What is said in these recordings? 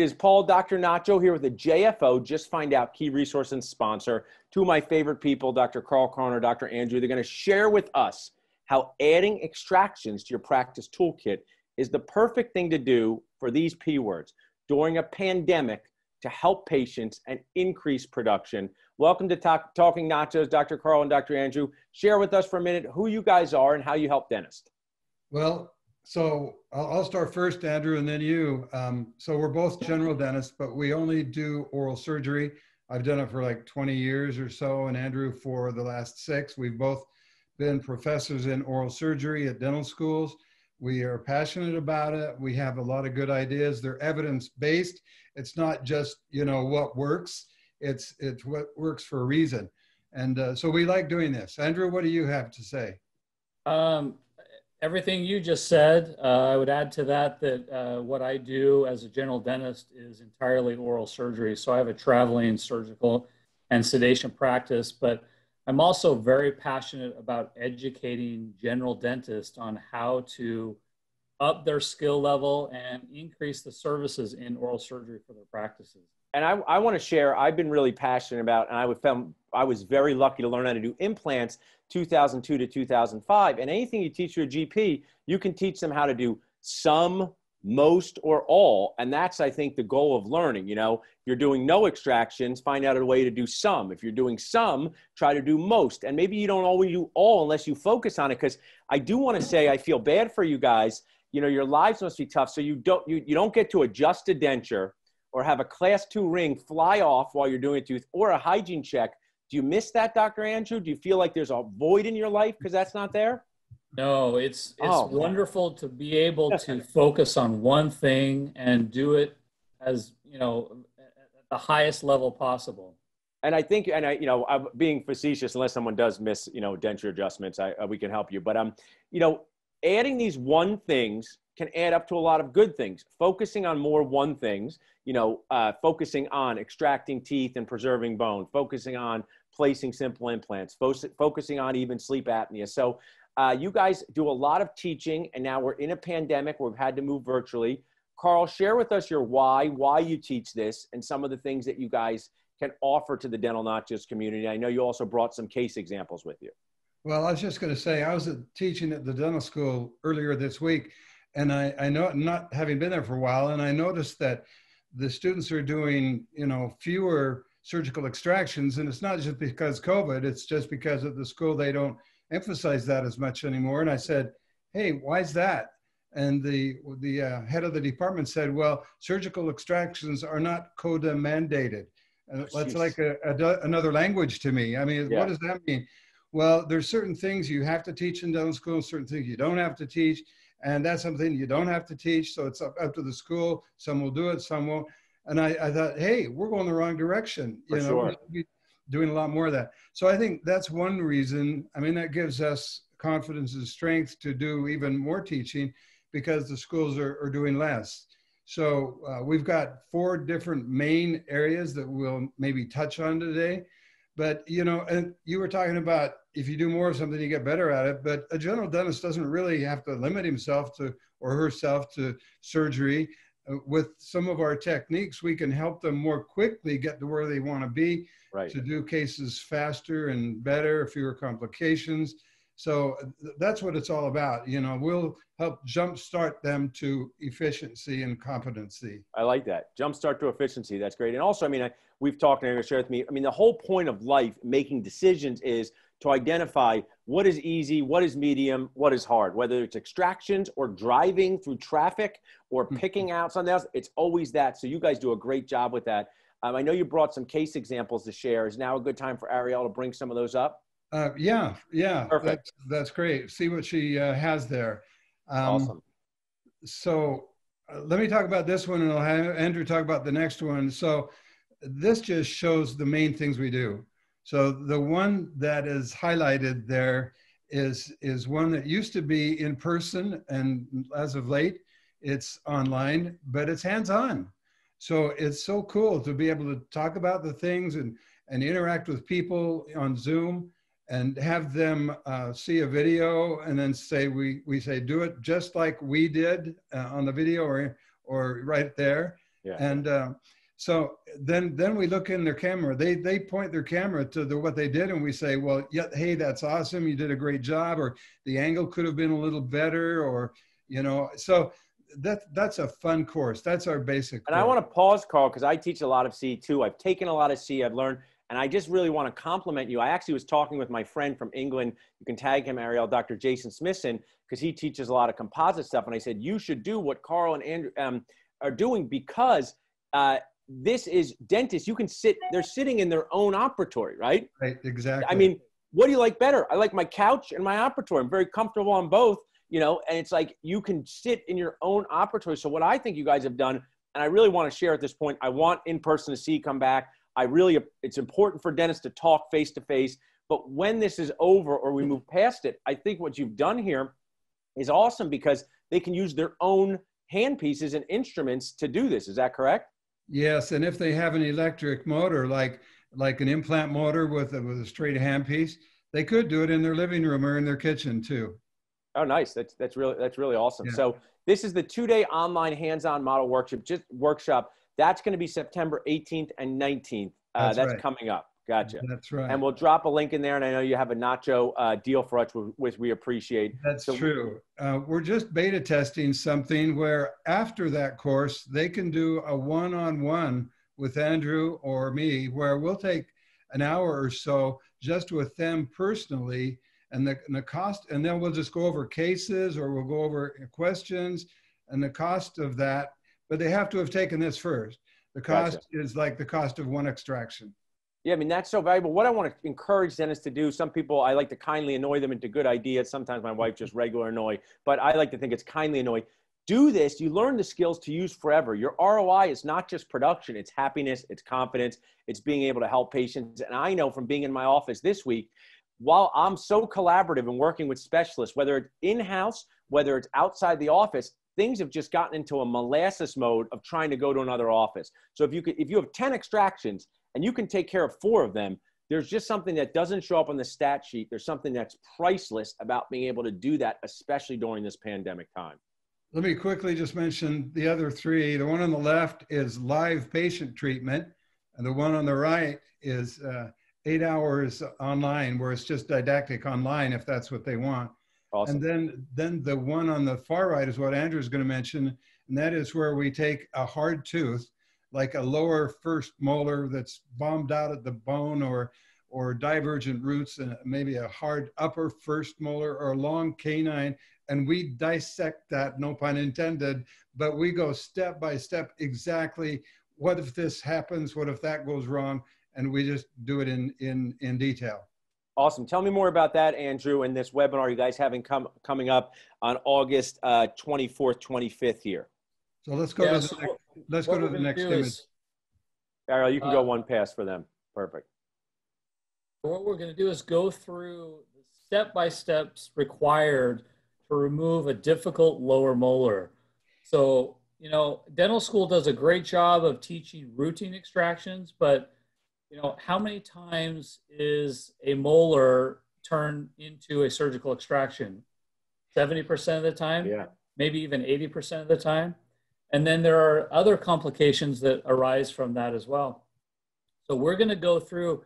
It is Paul Dr. Nacho here with the JFO. Just find out key resource and sponsor. Two of my favorite people, Dr. Karl Koerner, Dr. Andrew. They're going to share with us how adding extractions to your practice toolkit is the perfect thing to do for these P words during a pandemic to help patients and increase production. Welcome to Talk, Talking Nachos, Dr. Karl and Dr. Andrew. Share with us for a minute who you guys are and how you help dentists. Well, so I'll, start first, Andrew, and then you. Um, so we're both general dentists, but we only do oral surgery. I've done it for like 20 years or so, and Andrew for the last six. We've both been professors in oral surgery at dental schools. We are passionate about it. We have a lot of good ideas. They're evidence based. It's not just you know what works. It's it's what works for a reason. And uh, so we like doing this. Andrew, what do you have to say? Um, everything you just said. Uh, I would add to that that uh, what I do as a general dentist is entirely oral surgery. So I have a traveling surgical and sedation practice, but I'm also very passionate about educating general dentists on how to up their skill level and increase the services in oral surgery for their practices. And I, I want to share, I've been really passionate about, and I found I was very lucky to learn how to do implants 2002 to 2005. And anything you teach your GP, you can teach them how to do some, most or all. And that's i think the goal of learning you know? You're doing no extractions find out a way to do some. If you're doing some try to do most. And maybe you don't always do all unless you focus on it because i do want to say i feel bad for you guys. You know your lives must be tough so you don't you, you don't get to adjust a denture or have a class two ring fly off while you're doing a tooth or a hygiene check do you miss that dr andrew do you feel like there's a void in your life because that's not there no, it's it's oh, wonderful to be able to focus on one thing and do it as you know at the highest level possible. And I think, and I, you know, I'm being facetious. Unless someone does miss, you know, denture adjustments, I, uh, we can help you. But um, you know, adding these one things can add up to a lot of good things. Focusing on more one things, you know, uh, focusing on extracting teeth and preserving bone, focusing on placing simple implants, fo- focusing on even sleep apnea. So uh, you guys do a lot of teaching, and now we're in a pandemic. We've had to move virtually. Karl, share with us your why, why you teach this, and some of the things that you guys can offer to the dental nachos community. I know you also brought some case examples with you. Well, I was just going to say, I was teaching at the dental school earlier this week, and I, I know, not having been there for a while, and I noticed that the students are doing, you know, fewer surgical extractions, and it's not just because COVID, it's just because at the school they don't emphasize that as much anymore. And I said, hey, why is that? And the, the uh, head of the department said, well, surgical extractions are not CODA mandated. And oh, that's like a, a, another language to me. I mean, yeah. what does that mean? Well, there's certain things you have to teach in dental school, certain things you don't have to teach. And that's something you don't have to teach. So it's up, up to the school. Some will do it, some won't. And I, I thought, hey, we're going the wrong direction. You For know, sure doing a lot more of that. So I think that's one reason. I mean, that gives us confidence and strength to do even more teaching because the schools are, are doing less. So uh, we've got four different main areas that we'll maybe touch on today. But you know, and you were talking about if you do more of something, you get better at it. But a general dentist doesn't really have to limit himself to or herself to surgery. Uh, with some of our techniques, we can help them more quickly get to where they want to be right. to do cases faster and better, fewer complications. So that's what it's all about. You know, we'll help jumpstart them to efficiency and competency. I like that. Jumpstart to efficiency. That's great. And also, I mean, I, we've talked and share with me. I mean, the whole point of life, making decisions, is to identify what is easy, what is medium, what is hard. Whether it's extractions or driving through traffic or mm-hmm. picking out something else, it's always that. So you guys do a great job with that. Um, I know you brought some case examples to share. Is now a good time for Ariel to bring some of those up? Uh, yeah, yeah, perfect. That's, that's great. See what she uh, has there. Um, awesome. So uh, let me talk about this one, and I'll have Andrew talk about the next one. So this just shows the main things we do. So the one that is highlighted there is is one that used to be in person, and as of late, it's online, but it's hands-on. So it's so cool to be able to talk about the things and, and interact with people on Zoom and have them uh, see a video and then say, we, we say, do it just like we did uh, on the video or, or right there. Yeah. And uh, so then then we look in their camera. They they point their camera to the, what they did, and we say, well, yeah, hey, that's awesome. You did a great job, or the angle could have been a little better, or you know. So that that's a fun course. That's our basic. And course. I want to pause, Karl, because I teach a lot of C too. I've taken a lot of C. I've learned, and I just really want to compliment you. I actually was talking with my friend from England. You can tag him, Ariel, Dr. Jason Smithson, because he teaches a lot of composite stuff. And I said you should do what Karl and Andrew um, are doing because. Uh, this is dentists. You can sit, they're sitting in their own operatory, right? Right, exactly. I mean, what do you like better? I like my couch and my operatory. I'm very comfortable on both, you know, and it's like you can sit in your own operatory. So, what I think you guys have done, and I really want to share at this point, I want in person to see come back. I really, it's important for dentists to talk face to face. But when this is over or we move past it, I think what you've done here is awesome because they can use their own handpieces and instruments to do this. Is that correct? Yes, and if they have an electric motor, like like an implant motor with a, with a straight handpiece, they could do it in their living room or in their kitchen too. Oh, nice. That's that's really that's really awesome. Yeah. So this is the two-day online hands-on model workshop. Just workshop. That's going to be September 18th and 19th. Uh, that's, that's right. coming up. Gotcha. That's right. And we'll drop a link in there. And I know you have a nacho uh, deal for us, which we appreciate. That's so true. Uh, we're just beta testing something where after that course, they can do a one on one with Andrew or me, where we'll take an hour or so just with them personally. And the, and the cost, and then we'll just go over cases or we'll go over questions and the cost of that. But they have to have taken this first. The cost gotcha. is like the cost of one extraction. Yeah, I mean, that's so valuable. What I want to encourage dentists to do, some people, I like to kindly annoy them into good ideas. Sometimes my wife just regular annoy, but I like to think it's kindly annoy. Do this, you learn the skills to use forever. Your ROI is not just production, it's happiness, it's confidence, it's being able to help patients. And I know from being in my office this week, while I'm so collaborative and working with specialists, whether it's in house, whether it's outside the office, things have just gotten into a molasses mode of trying to go to another office. So if you could, if you have 10 extractions and you can take care of four of them, there's just something that doesn't show up on the stat sheet. There's something that's priceless about being able to do that, especially during this pandemic time. Let me quickly just mention the other three. The one on the left is live patient treatment, and the one on the right is uh, eight hours online, where it's just didactic online if that's what they want. Awesome. And then, then the one on the far right is what Andrew is going to mention, and that is where we take a hard tooth like a lower first molar that's bombed out at the bone or or divergent roots and maybe a hard upper first molar or a long canine and we dissect that no pun intended but we go step by step exactly what if this happens what if that goes wrong and we just do it in in in detail. Awesome. Tell me more about that andrew and this webinar you guys having come coming up on august uh, 24th 25th here so let's go yeah, to the so next, let's go to the next image. Is, Ariel, you can uh, go one pass for them. Perfect. What we're going to do is go through the step by steps required to remove a difficult lower molar. So, you know, dental school does a great job of teaching routine extractions, but you know, how many times is a molar turned into a surgical extraction? 70% of the time? Yeah. Maybe even 80% of the time? And then there are other complications that arise from that as well. So we're going to go through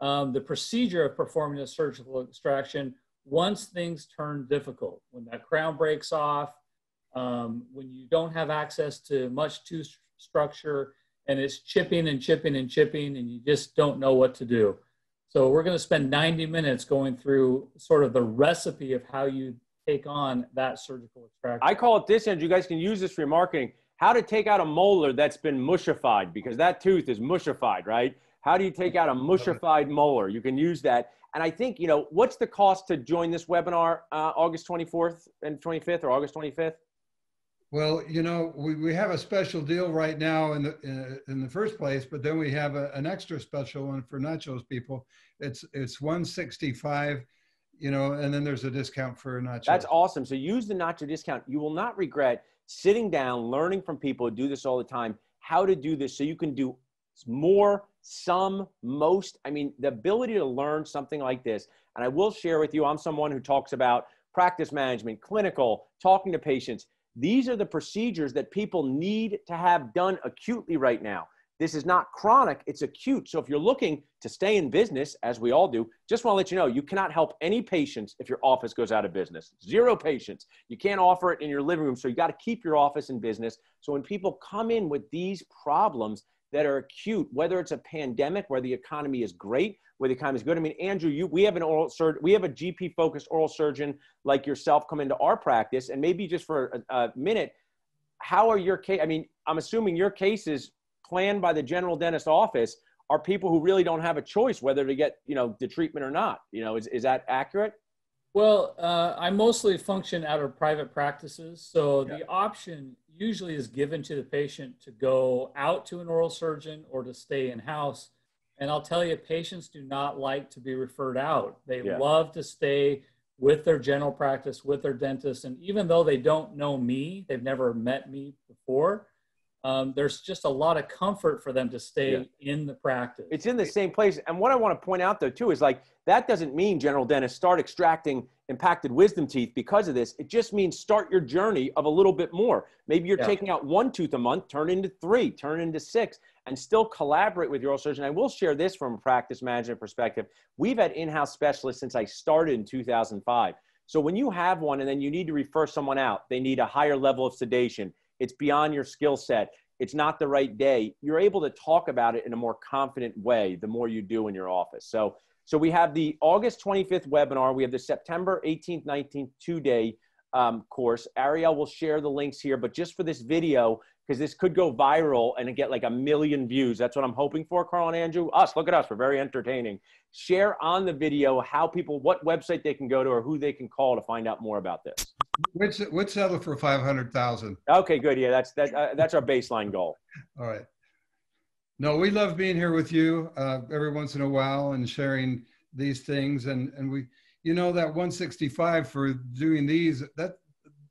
um, the procedure of performing a surgical extraction once things turn difficult, when that crown breaks off, um, when you don't have access to much tooth structure and it's chipping and chipping and chipping and you just don't know what to do. So we're going to spend 90 minutes going through sort of the recipe of how you take on that surgical extraction. I call it this, and you guys can use this for your marketing how to take out a molar that's been mushified because that tooth is mushified, right? How do you take out a mushified molar? You can use that. And I think, you know, what's the cost to join this webinar uh, August 24th and 25th or August 25th? Well, you know, we, we have a special deal right now in the in, in the first place, but then we have a, an extra special one for nachos people. It's it's 165, you know, and then there's a discount for nachos. That's awesome. So use the nacho discount. You will not regret sitting down, learning from people who do this all the time, how to do this so you can do more, some, most. I mean, the ability to learn something like this. And I will share with you, I'm someone who talks about practice management, clinical, talking to patients. These are the procedures that people need to have done acutely right now. This is not chronic, it's acute. So if you're looking to stay in business, as we all do, just want to let you know you cannot help any patients if your office goes out of business. Zero patients. You can't offer it in your living room. So you got to keep your office in business. So when people come in with these problems that are acute, whether it's a pandemic where the economy is great, where the economy is good. I mean, Andrew, you we have an oral surgeon, we have a GP focused oral surgeon like yourself come into our practice, and maybe just for a, a minute, how are your case? I mean, I'm assuming your cases planned by the general dentist office are people who really don't have a choice whether to get you know the treatment or not. You know is, is that accurate? Well uh, i mostly function out of private practices. So yeah. the option usually is given to the patient to go out to an oral surgeon or to stay in house and i'll tell you patients do not like to be referred out. They yeah. love to stay with their general practice with their dentist. And even though they don't know me they've never met me before um, there's just a lot of comfort for them to stay yeah. in the practice. It's in the same place. And what I want to point out though too is like that doesn't mean general dentists start extracting impacted wisdom teeth because of this. It just means start your journey of a little bit more. Maybe you're yeah. taking out one tooth a month, turn into three, turn into six, and still collaborate with your oral surgeon. I will share this from a practice management perspective. We've had in-house specialists since I started in 2005. So when you have one and then you need to refer someone out, they need a higher level of sedation it's beyond your skill set, it's not the right day, you're able to talk about it in a more confident way the more you do in your office. So, so we have the August 25th webinar. We have the September 18th, 19th two day um, course. Ariel will share the links here, but just for this video, because this could go viral and get like a million views. That's what I'm hoping for, Karl and Andrew. Us, look at us. We're very entertaining. Share on the video how people, what website they can go to or who they can call to find out more about this. Which which settle for five hundred thousand. Okay, good. Yeah, that's that. Uh, that's our baseline goal. All right. No, we love being here with you uh, every once in a while and sharing these things, and and we, you know, that one sixty five for doing these that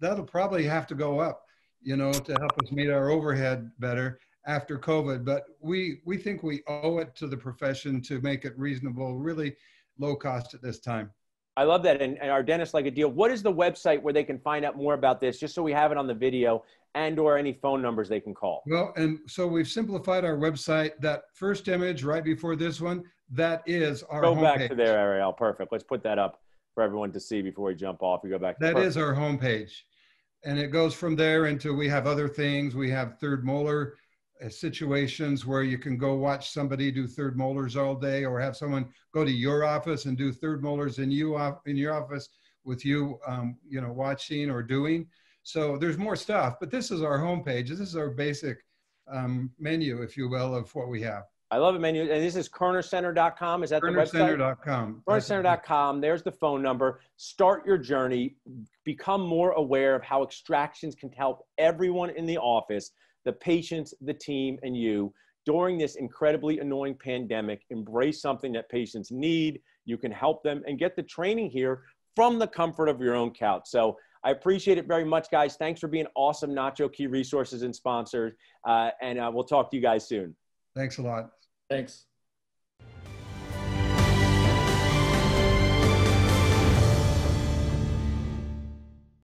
that'll probably have to go up, you know, to help us meet our overhead better after COVID. But we we think we owe it to the profession to make it reasonable, really low cost at this time. I love that. And, and our dentist like a deal. What is the website where they can find out more about this, just so we have it on the video and or any phone numbers they can call? Well, and so we've simplified our website. That first image right before this one, that is our Go back to there, Ariel. Perfect. Let's put that up for everyone to see before we jump off. We go back. That is our homepage. And it goes from there into we have other things. We have third molar situations where you can go watch somebody do third molars all day or have someone go to your office and do third molars in you in your office with you um, you know watching or doing so there's more stuff but this is our homepage this is our basic um, menu if you will of what we have I love it, menu. And this is koernercenter.com. Is that the website? Koernercenter.com. Koernercenter.com. There's the phone number. Start your journey. Become more aware of how extractions can help everyone in the office the patients, the team, and you during this incredibly annoying pandemic. Embrace something that patients need. You can help them and get the training here from the comfort of your own couch. So I appreciate it very much, guys. Thanks for being awesome Nacho Key Resources and sponsors. Uh, and uh, we'll talk to you guys soon. Thanks a lot. Thanks.